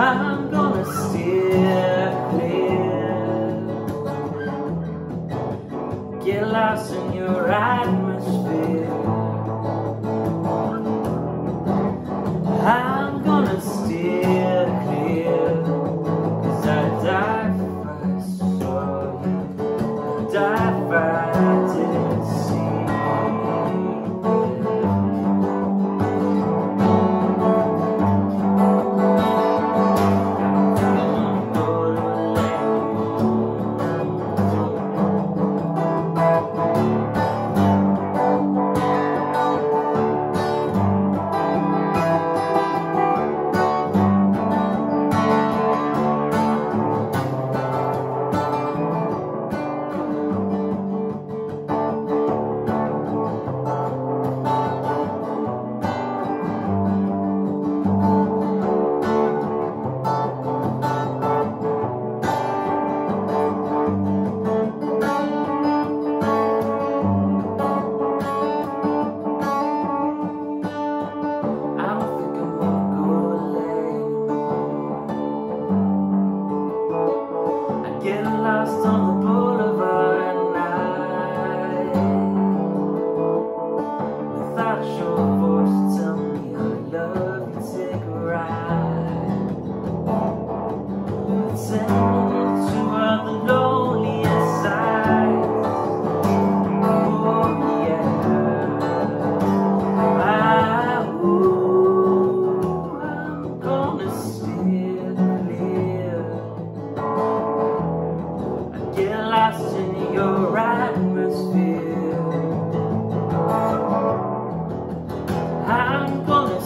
I'm gonna steer clear. Get lost in your atmosphere. I'm gonna steer Cause I die. in your atmosphere. I'm gonna